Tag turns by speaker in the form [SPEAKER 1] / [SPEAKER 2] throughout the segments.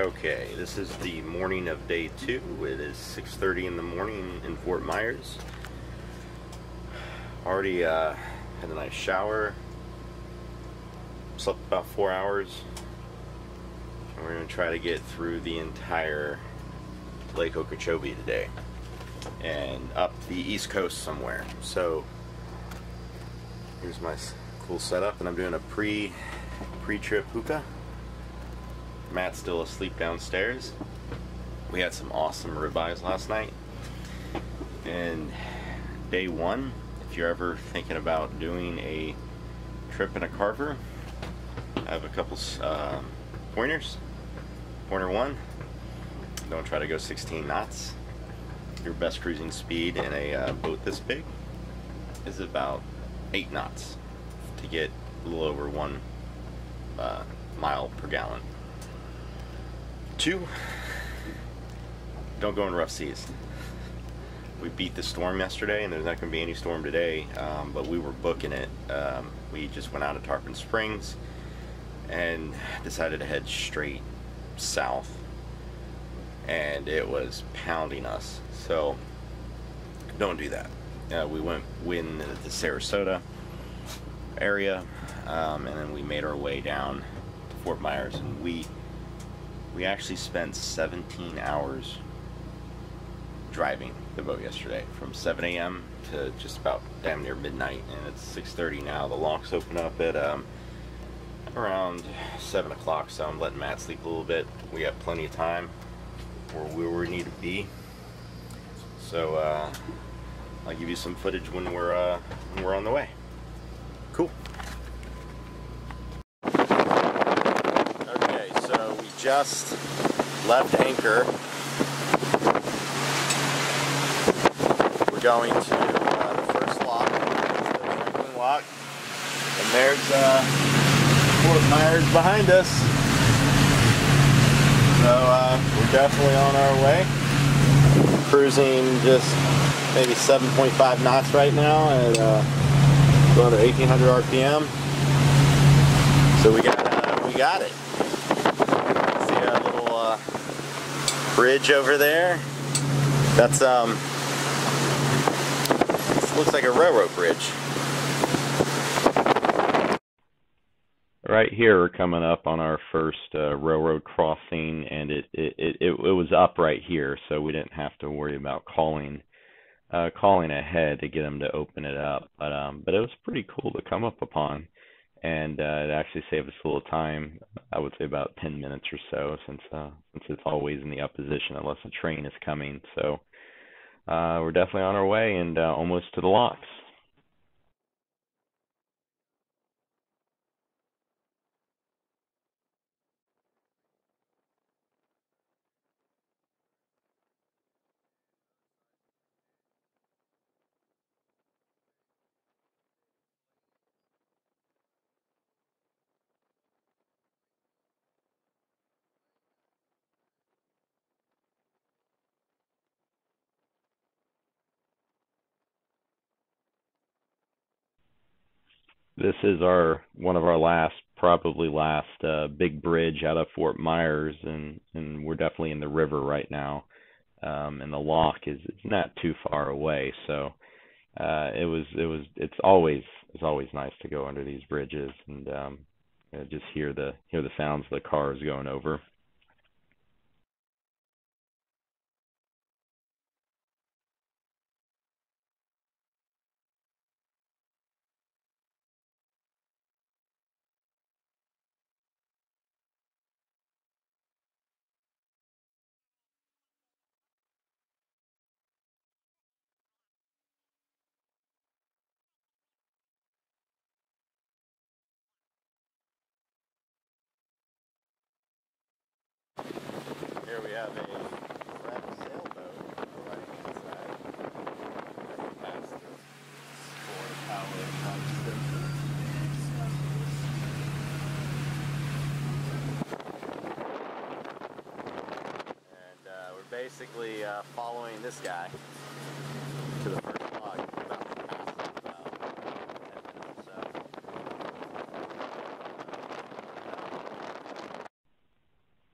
[SPEAKER 1] Okay, this is the morning of day two. It is 6.30 in the morning in Fort Myers. Already uh, had a nice shower. Slept about four hours. And we're going to try to get through the entire Lake Okeechobee today. And up the east coast somewhere. So, here's my cool setup. And I'm doing a pre, pre-trip hookah. Matt's still asleep downstairs. We had some awesome ribeyes last night. And day one, if you're ever thinking about doing a trip in a carver, I have a couple uh, pointers. Pointer one, don't try to go 16 knots. Your best cruising speed in a uh, boat this big is about 8 knots to get a little over 1 uh, mile per gallon. Two, don't go in rough seas. We beat the storm yesterday, and there's not going to be any storm today, um, but we were booking it. Um, we just went out of Tarpon Springs and decided to head straight south, and it was pounding us. So, don't do that. Uh, we went in the Sarasota area, um, and then we made our way down to Fort Myers, and we we actually spent 17 hours driving the boat yesterday from 7 a.m. to just about damn near midnight and it's 6.30 now. The locks open up at um, around 7 o'clock so I'm letting Matt sleep a little bit. We have plenty of time where we need to be. So uh, I'll give you some footage when we're uh, when we're on the way. Cool just left anchor. We're going to uh, the first lock, the Franklin Lock, and there's uh, Fort Myers behind us. So uh, we're definitely on our way. Cruising just maybe 7.5 knots right now at uh, to 1800 RPM. So we got uh, we got it. Bridge over there. That's, um, looks like a railroad bridge.
[SPEAKER 2] Right here, we're coming up on our first uh, railroad crossing, and it, it it it was up right here, so we didn't have to worry about calling uh, calling ahead to get them to open it up. But um, but it was pretty cool to come up upon and uh, it actually saved us a little time. I would say about 10 minutes or so, since uh, since it's always in the opposition unless a train is coming. So uh, we're definitely on our way and uh, almost to the locks. This is our one of our last probably last uh big bridge out of Fort Myers and and we're definitely in the river right now. Um and the lock is it's not too far away. So uh it was it was it's always it's always nice to go under these bridges and um just hear the hear the sounds of the cars going over
[SPEAKER 1] Here we have a sailboat side. Past the Ford Power. And uh, we're basically uh, following this guy to the first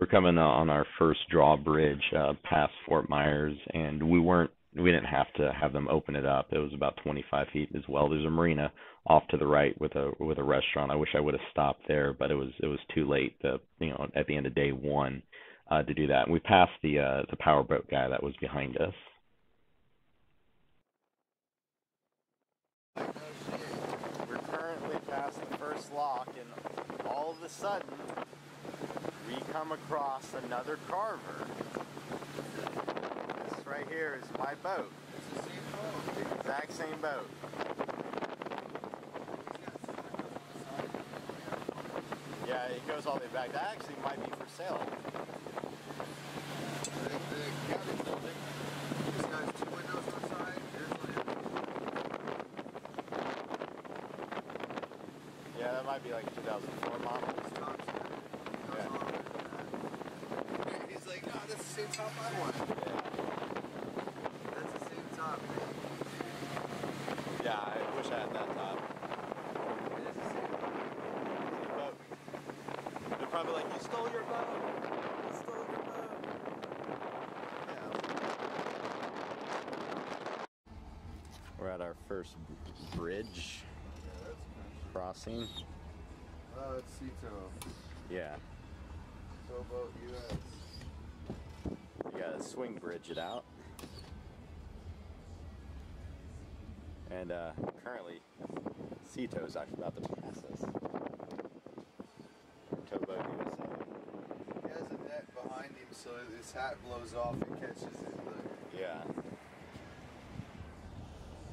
[SPEAKER 2] we're coming on our first drawbridge uh, past Fort Myers, and we weren't we didn't have to have them open it up. It was about 25 feet as well. There's a marina off to the right with a with a restaurant. I wish I would have stopped there, but it was it was too late. To, you know, at the end of day one, uh, to do that. And we passed the uh, the powerboat guy that was behind us.
[SPEAKER 1] We're currently past the first lock, and all of a sudden, we come across another carver. This right here is my boat.
[SPEAKER 3] It's the same boat.
[SPEAKER 1] The exact same boat. Yeah, it goes all the way back. That actually might be for sale. Yeah, that might be like a 2004 model.
[SPEAKER 3] This top's there. Goes
[SPEAKER 1] Yeah.
[SPEAKER 3] all the way to that. He's like, no, that's the same top I want. That's the same top. man.
[SPEAKER 1] Yeah, I wish I had that top.
[SPEAKER 3] It is the same.
[SPEAKER 1] boat. They're probably like, you stole your boat. You stole your boat. We're at our first bridge uh,
[SPEAKER 3] Yeah, that's kind
[SPEAKER 1] crossing.
[SPEAKER 3] Oh, it's Sea Tow.
[SPEAKER 1] Yeah,
[SPEAKER 3] Towboat US.
[SPEAKER 1] You swing bridge it out. And uh, currently, Sea Tow's actually about to pass us. Towboat USA.
[SPEAKER 3] He has a net behind him so his hat blows off and catches it. Look,
[SPEAKER 1] Yeah.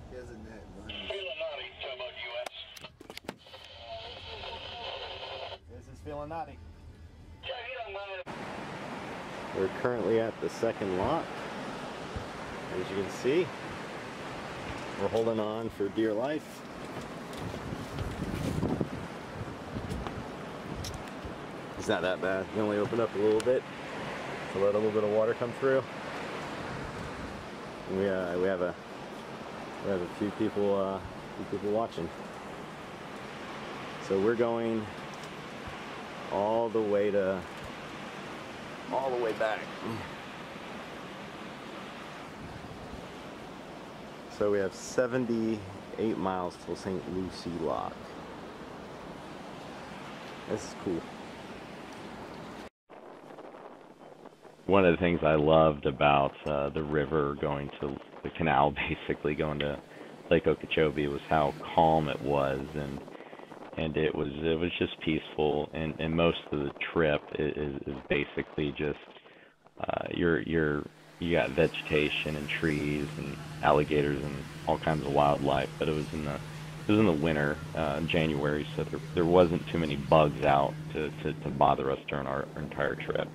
[SPEAKER 3] he has a net behind him.
[SPEAKER 1] This is Feeling Nauti. We're currently at the second lock. As you can see, we're holding on for dear life. It's not that bad. We only open up a little bit to let a little bit of water come through. We uh, we have a we have a few people uh, few people watching. So we're going all the way to all the way back. So we have 78 miles till St. Lucie Lock. This is cool.
[SPEAKER 2] One of the things I loved about uh, the river going to the canal, basically going to Lake Okeechobee, was how calm it was, and and it was it was just peaceful. And and most of the trip is, is basically just uh, you're you're you got vegetation and trees and alligators and all kinds of wildlife. But it was in the it was in the winter, uh, January, so there there wasn't too many bugs out to to, to bother us during our, our entire trip.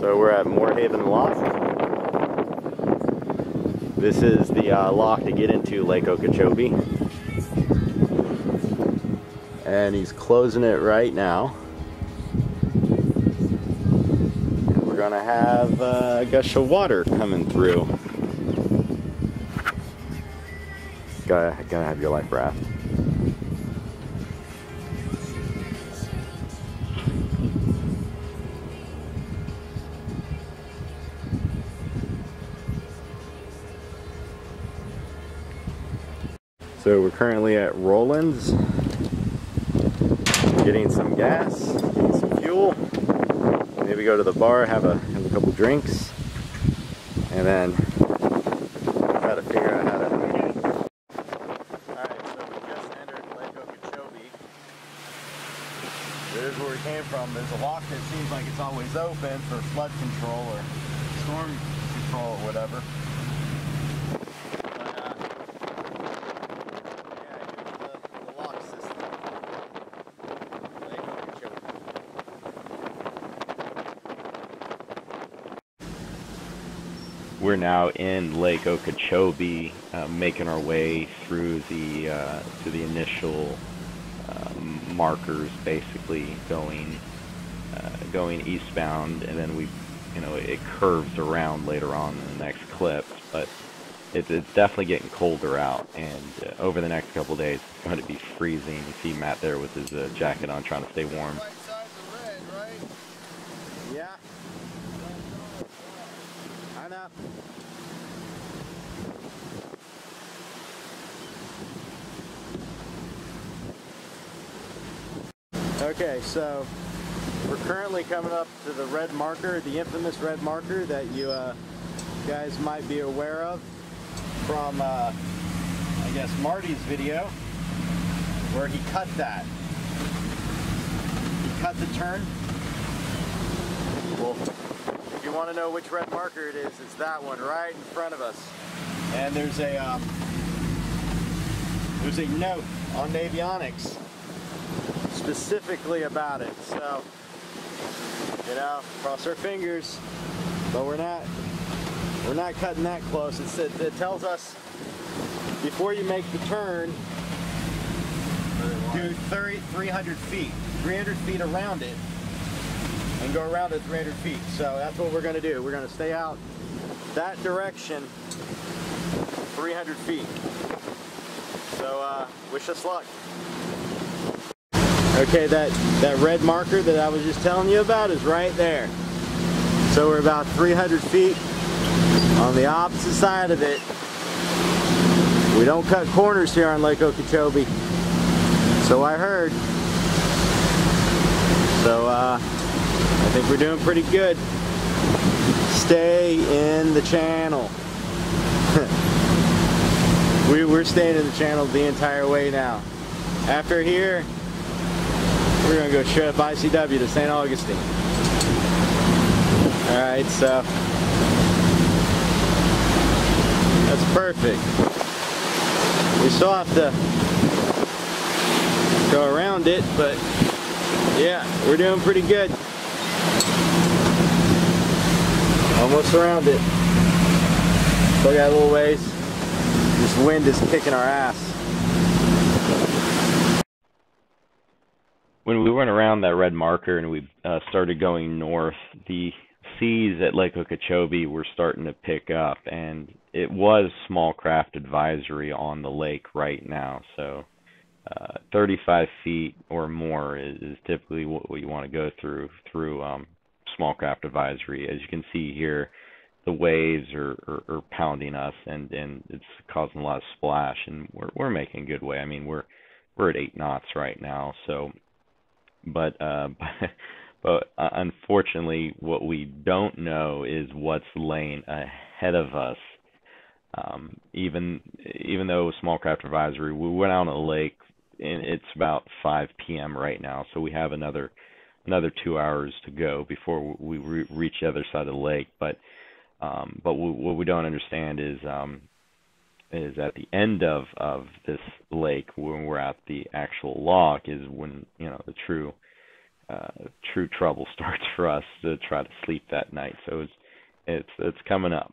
[SPEAKER 1] So we're at Moore Haven Lock. This is the uh, lock to get into Lake Okeechobee. And he's closing it right now. And we're gonna have uh, a gush of water coming through. Gotta, gotta have your life raft. We're currently at Roland's, getting some gas, getting some fuel. Maybe go to the bar, have a have a couple drinks, and then try to figure out how to. Alright, so we just entered Lake Okeechobee. There's where we came from. There's a lock that seems like it's always open for flood control or storm control or whatever. But, uh, yeah, here's the, the lock system. Lake Okeechobee.
[SPEAKER 2] We're now in Lake Okeechobee, uh, making our way through the uh, to the initial um, markers, basically going uh, going eastbound, and then we, you know, it curves around later on in the next clip. But it's it's definitely getting colder out, and uh, over the next couple days, it's going to be freezing. You see Matt there with his uh, jacket on, trying to stay warm.
[SPEAKER 3] Right side's the red, right?
[SPEAKER 1] Yeah. I know. Okay, so we're currently coming up to the red marker, the infamous red marker that you uh, guys might be aware of from, uh, I guess, Marty's video, where he cut that. He cut the turn. Well, if you want to know which red marker it is, it's that one right in front of us. And there's a um, there's a note on Navionics specifically about it. So, you know, cross our fingers, but we're not we're not cutting that close. It's, it, it tells us before you make the turn, do 30, 300 feet, 300 feet around it, and go around it 300 feet. So that's what we're going to do. We're going to stay out that direction 300 feet. So uh, wish us luck. Okay, that, that red marker that I was just telling you about is right there. So we're about 300 feet on the opposite side of it. We don't cut corners here on Lake Okeechobee. So I heard. So uh, I think we're doing pretty good. Stay in the channel. we, we're staying in the channel the entire way now. After here, we're gonna go up ICW to St. Augustine. Alright, so that's perfect. We still have to go around it, but yeah, we're doing pretty good. Almost around it. Still got a little ways. This wind is kicking our ass.
[SPEAKER 2] When we went around that red marker and we uh, started going north, the seas at Lake Okeechobee were starting to pick up, and it was small craft advisory on the lake right now. So, uh, 35 feet or more is, is typically what we want to go through through um, small craft advisory. As you can see here, the waves are, are, are pounding us, and and it's causing a lot of splash, and we're we're making good way. I mean, we're we're at eight knots right now, so but uh, but uh, unfortunately, what we don't know is what's laying ahead of us. Um, even even though small craft advisory, we went out on the lake, and it's about 5 p.m. right now, so we have another another two hours to go before we re- reach the other side of the lake. But um, but we, what we don't understand is um, is at the end of of this lake when we're at the actual lock is when you know the true uh, true trouble starts for us to try to sleep that night. So it's it's it's coming up.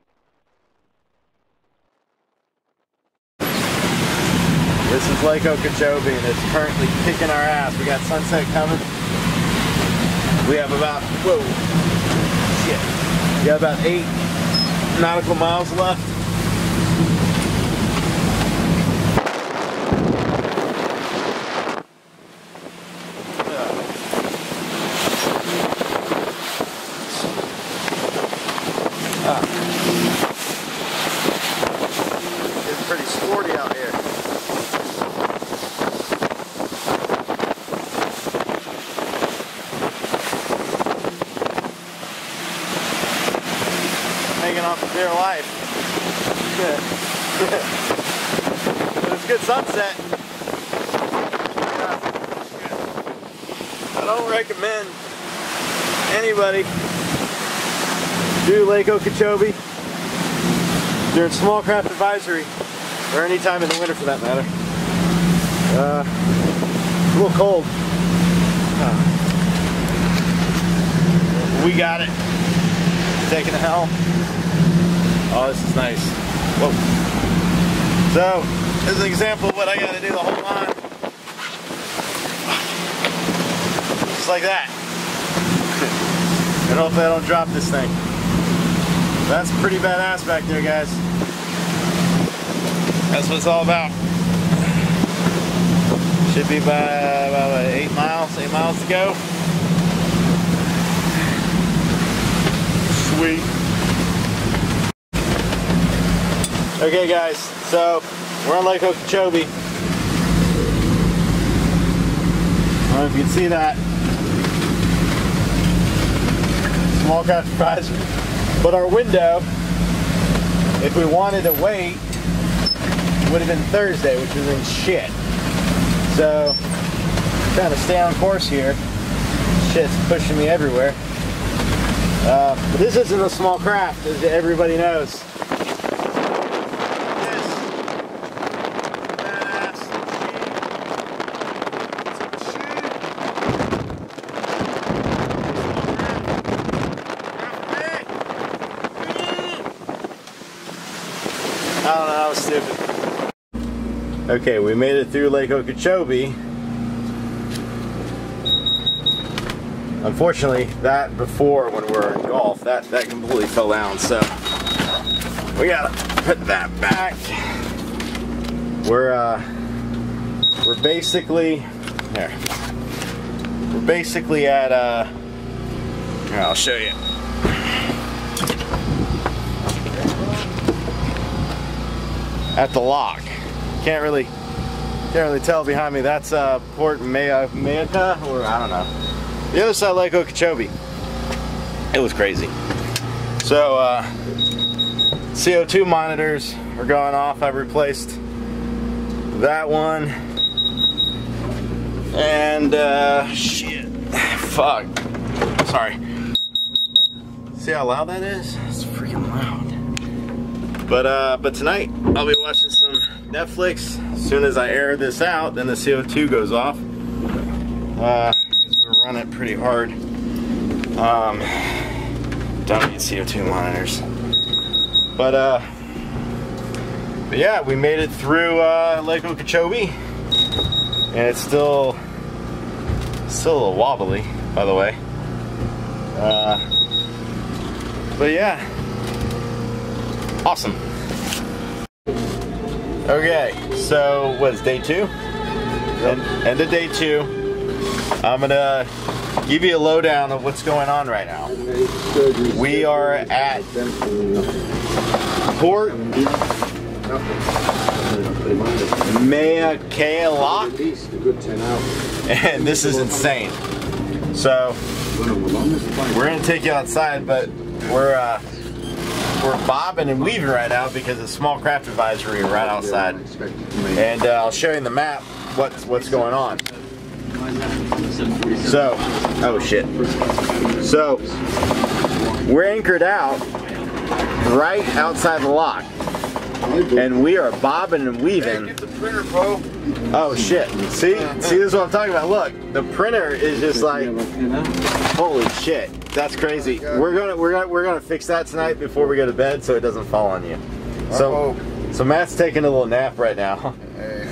[SPEAKER 1] This is Lake Okeechobee and it's currently kicking our ass. We got sunset coming. We have about whoa shit. We have about eight nautical miles left. It's pretty sporty out here. Hanging off for dear life. but it's good sunset. Yeah. I don't recommend anybody do Lake Okeechobee during small craft advisory or any time in the winter for that matter. Uh, a little cold. We got it. Taking a helm. Oh, this is nice. Whoa. So, this is an example of what I got to do the whole line. Just like that. and hopefully I don't drop this thing. That's pretty badass back there, guys. That's what it's all about. Should be by about uh, eight miles, eight miles to go. Sweet. Okay guys, so we're on Lake Okeechobee. I don't know if you can see that. Small craft advisory. But our window, if we wanted to wait, would have been Thursday, which was in shit. So, trying to stay on course here. Shit's pushing me everywhere. Uh, this isn't a small craft, as everybody knows. I don't know, that was stupid. Okay, we made it through Lake Okeechobee. Unfortunately, that before when we were in Gulf, that, that completely fell down, so we gotta put that back. We're uh we're basically here. We're basically at uh here, I'll show you. at the lock. Can't really can't really tell behind me. That's uh, Port Maya Mayaca, or I don't know. The other side Lake Okeechobee. It was crazy. So uh, CO2 monitors are going off. I've replaced that one. And uh, shit. Fuck. Sorry. See how loud that is? It's freaking loud. But uh, but tonight I'll be watching Netflix. As soon as I air this out, then the CO2 goes off. Uh, we're running pretty hard. Um, don't need CO2 monitors. But uh, but yeah, we made it through uh, Lake Okeechobee, and it's still still a little wobbly, by the way. Uh, but yeah. Awesome. Okay, so what is day two? End, end of day two. I'm gonna give you a lowdown of what's going on right now. We are at Port Mayaca Lock, and this is insane. So we're gonna take you outside, but we're uh, we're bobbing and weaving right now because of small craft advisory right outside. And uh, I'll show you in the map what's what's going on. So, oh shit. So, we're anchored out right outside the lock. And we are bobbing and weaving.
[SPEAKER 3] the printer.
[SPEAKER 1] Oh shit. See? See this is what I'm talking about. Look, the printer is just like holy shit. That's crazy. We're gonna we're gonna we're gonna fix that tonight before we go to bed so it doesn't fall on you. So so Matt's taking a little nap right now.
[SPEAKER 3] Hey,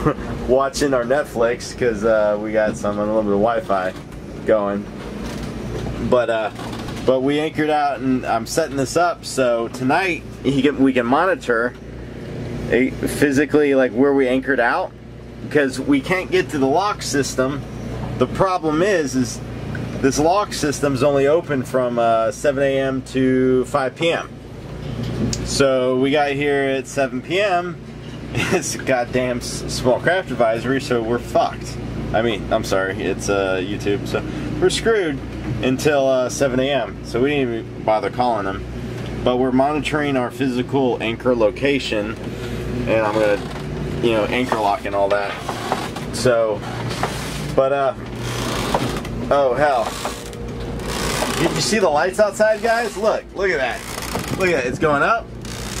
[SPEAKER 1] Watching our Netflix because uh, we got some unlimited Wi-Fi going. But uh, but we anchored out and I'm setting this up so tonight he can, we can monitor eh, physically like where we anchored out because we can't get to the lock system. The problem is is this lock system's only open from uh, 7 a.m. to 5 p.m. So we got here at 7 p.m. It's goddamn small craft advisory, so we're fucked. I mean, I'm sorry, it's uh, YouTube, so we're screwed until uh, 7 a.m. So we didn't even bother calling them. But we're monitoring our physical anchor location, and I'm gonna, you know, anchor lock and all that. So, but uh, oh hell, did you see the lights outside, guys? Look, look at that. Look at it. It's going up.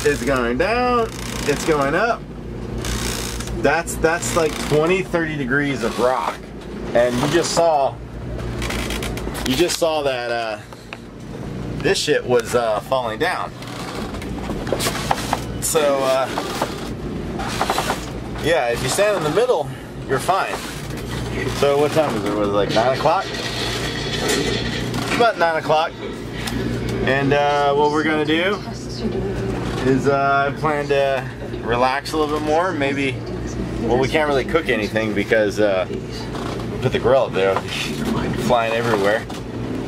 [SPEAKER 1] It's going down. It's going up. That's that's like 20, 30 degrees of rock. And you just saw you just saw that uh this shit was uh falling down. So uh yeah, if you stand in the middle, you're fine. So what time is it? Was it like nine o'clock? About nine o'clock. And uh, what we're gonna do is uh, I plan to relax a little bit more. Maybe, well, we can't really cook anything because uh, put the grill up there, flying everywhere.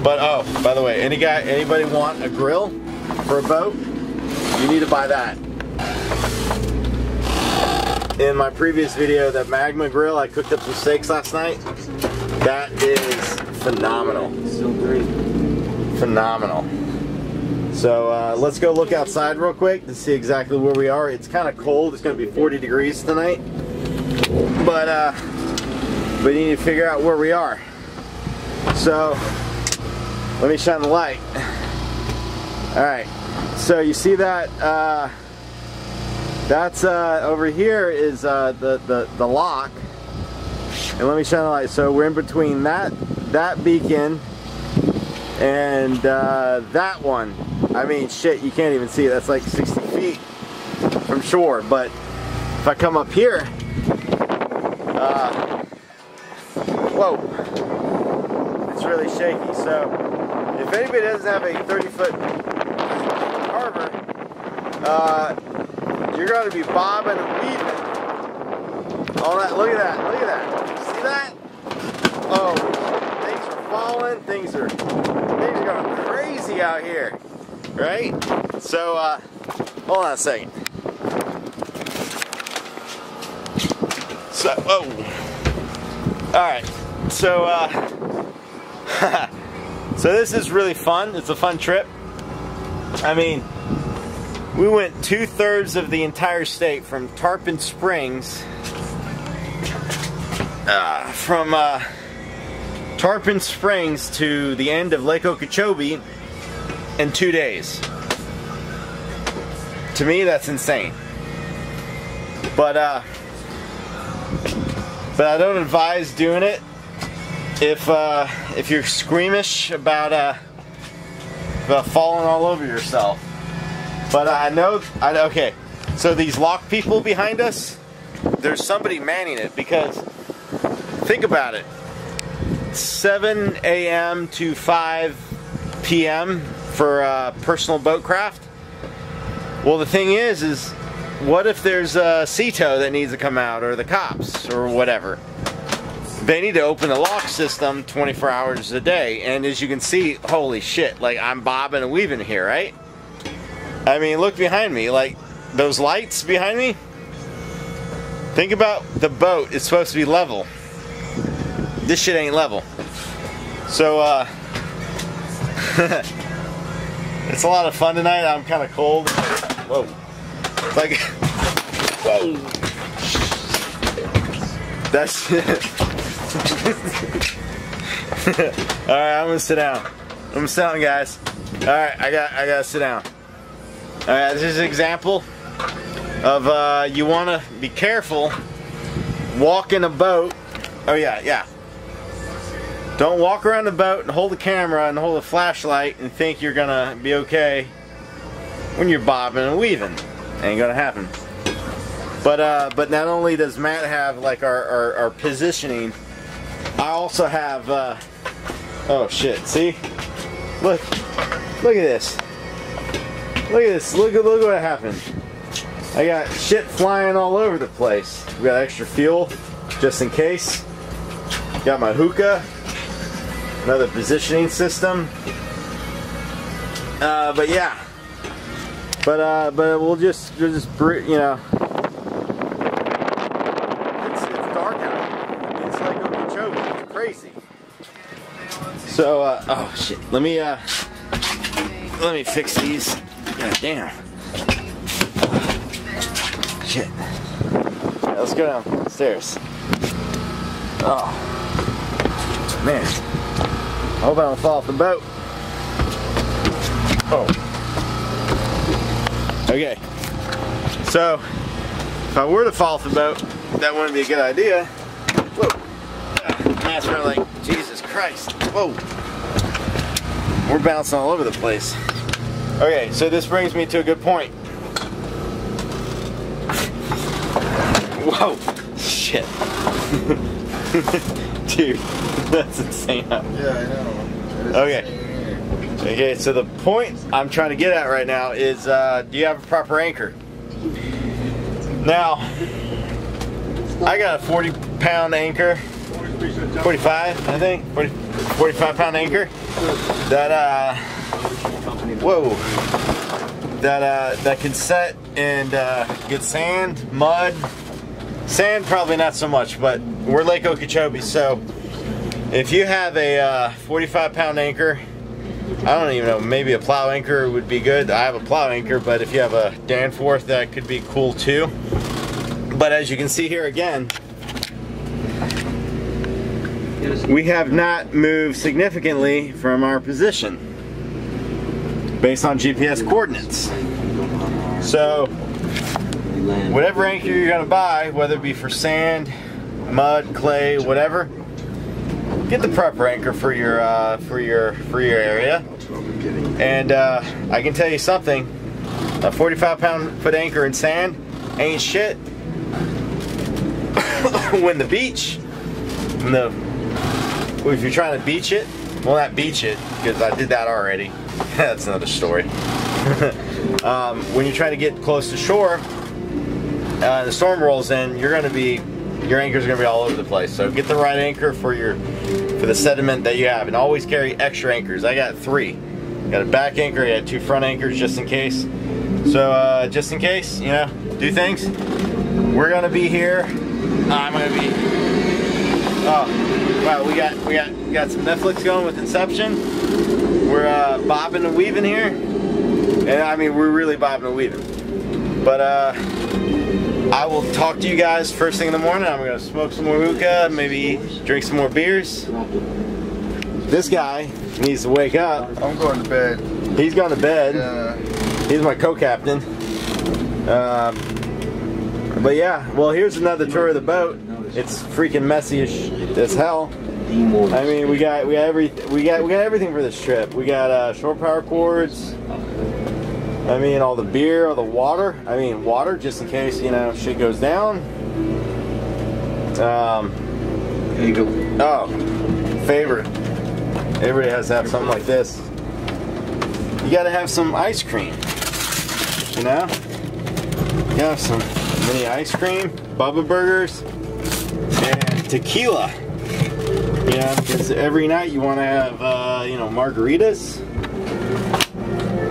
[SPEAKER 1] But oh, by the way, any guy, anybody want a grill for a boat? You need to buy that. In my previous video, that Magma grill, I cooked up some steaks last night. That is phenomenal.
[SPEAKER 4] Still.
[SPEAKER 1] Phenomenal. So uh, let's go look outside real quick to see exactly where we are. It's kind of cold. It's going to be 40 degrees tonight. But uh, we need to figure out where we are. So let me shine the light. All right. So you see that? Uh, that's uh, over here is uh, the, the the lock. And let me shine the light. So we're in between that that beacon and uh, that one. I mean, shit, you can't even see it. That's like 60 feet from shore. But if I come up here, uh, whoa, it's really shaky. So if anybody doesn't have a 30 foot harbor, uh, you're going to be bobbing and weaving. All that, look at that, look at that. See that? Oh, things are falling, things are, things are going crazy out here, right? So, uh, hold on a second. So, oh, all right. So, uh, so this is really fun. It's a fun trip. I mean, we went two thirds of the entire state from Tarpon Springs, uh, from uh, Tarpon Springs to the end of Lake Okeechobee in two days. To me, that's insane. But uh, but I don't advise doing it if uh, if you're squeamish about uh, about falling all over yourself. But I know, I know, okay. So these lock people behind us, there's somebody manning it because think about it. 7 a.m. to 5 p.m. for personal boat craft. Well, the thing is, is what if there's a Sea Tow that needs to come out or the cops or whatever? They need to open the lock system 24 hours a day. And as you can see, holy shit, like I'm bobbing and weaving here, right? I mean, look behind me, like those lights behind me. Think about the boat, it's supposed to be level. This shit ain't level. So, uh, it's a lot of fun tonight. I'm kind of cold. Whoa. It's like, whoa. That's All right, I'm gonna sit down. I'm gonna guys. All right, I got, I gotta sit down. All right, this is an example of uh, you want to be careful. Walk in a boat. Oh yeah, yeah. Don't walk around the boat and hold the camera and hold a flashlight and think you're gonna be okay when you're bobbing and weaving. Ain't gonna happen. But uh, but not only does Matt have like our, our, our positioning, I also have. Uh, oh shit! See, look, look at this. Look at this. Look at look what happened. I got shit flying all over the place. We got extra fuel just in case. Got my hookah. Another positioning system. Uh, but yeah. But uh, but we'll just we'll just you know. It's, it's dark out. It's like Okeechobee. It's crazy. So uh, oh shit. Let me uh let me fix these. God damn. Shit. Right, let's go downstairs. Oh. Man. I hope I don't fall off the boat. Oh. Okay. So, if I were to fall off the boat, that wouldn't be a good idea. Whoa. Around like, Jesus Christ. Whoa. We're bouncing all over the place. Okay, so this brings me to a good point. Whoa, shit. Dude, that's insane.
[SPEAKER 3] Yeah, I know.
[SPEAKER 1] Okay. Okay, so the point I'm trying to get at right now is uh, do you have a proper anchor? Now, I got a 40 pound anchor, 45, I think, 40, 45 pound anchor that, uh, whoa, that, uh, that can set and uh, get sand, mud, sand probably not so much, but we're Lake Okeechobee, so if you have a uh, 45 pound anchor, I don't even know, maybe a plow anchor would be good. I have a plow anchor, but if you have a Danforth, that could be cool too. But as you can see here again, we have not moved significantly from our position based on GPS coordinates. So, whatever anchor you're gonna buy, whether it be for sand, mud, clay, whatever, get the prepper anchor for your uh, for your for your area. And uh, I can tell you something: a 45 pound foot anchor in sand ain't shit. when the beach, when the if you're trying to beach it, well, not beach it because I did that already. That's another story. um, when you try to get close to shore, uh, the storm rolls in, you're going to be your anchor's going to be all over the place. So get the right anchor for your for the sediment that you have, and always carry extra anchors. I got three. Got a back anchor. I had two front anchors just in case. So uh, just in case, you know, do things. We're going to be here. I'm going to be. Oh, wow. We got we got we got some Netflix going with Inception. We're uh, bobbing and weaving here, and I mean we're really bobbing and weaving. But uh, I will talk to you guys first thing in the morning. I'm gonna smoke some more hookah, maybe drink some more beers. This guy needs to wake up.
[SPEAKER 3] I'm going to bed.
[SPEAKER 1] He's gone to bed.
[SPEAKER 3] Yeah.
[SPEAKER 1] He's my co-captain. Um, but yeah, well, here's another tour of the boat. It's freaking messy as, hell. I mean, we got we got every we got we got everything for this trip. We got uh, shore power cords. I mean, all the beer, all the water. I mean, water just in case you know shit goes down. Um, oh, favorite. Everybody has to have something like this. You got to have some ice cream. You know, you have some mini ice cream, Bubba burgers, and tequila. You know, because every night you want to have, uh, you know, margaritas.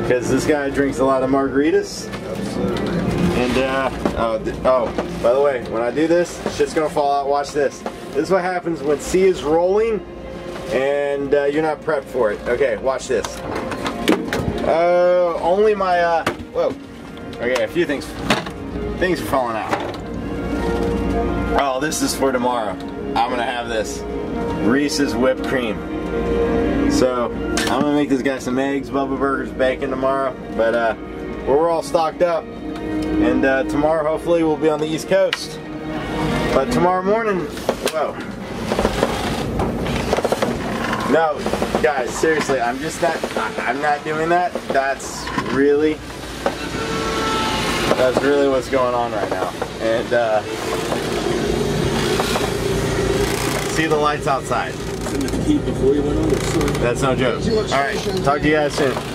[SPEAKER 1] Because this guy drinks a lot of margaritas.
[SPEAKER 3] Absolutely.
[SPEAKER 1] And, uh, oh, oh, by the way, when I do this, shit's gonna fall out. Watch this. This is what happens when sea is rolling and uh, you're not prepped for it. Okay, watch this. Uh, only my, uh, whoa. Okay, a few things, things are falling out. Oh, this is for tomorrow. I'm gonna have this Reese's whipped cream. So I'm gonna make this guy some eggs, Bubba Burgers, bacon tomorrow. But uh, we're all stocked up, and uh, tomorrow hopefully we'll be on the East Coast. But tomorrow morning, whoa. No, guys, seriously, I'm just not. I'm not doing that. That's really, that's really what's going on right now. And uh, see the lights outside. That's no joke. All right, talk to you guys soon.